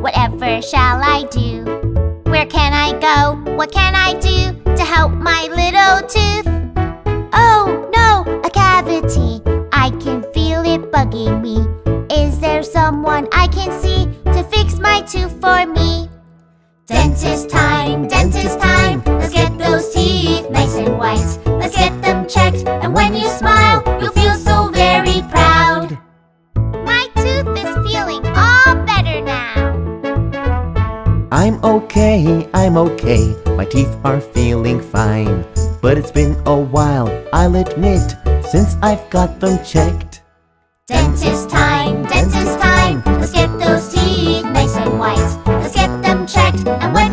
Whatever shall I do? Go? What can I do to help my little tooth? Oh no! A cavity. I can feel it bugging me. Is there someone I can see to fix my tooth for me? Dentist time, dentist time. Let's get those teeth nice and white. Let's get them checked, and when you smile, I'm okay, I'm okay, my teeth are feeling fine. But it's been a while, I'll admit, since I've got them checked. Dentist time, dentist time, let's get those teeth nice and white. Let's get them checked, and when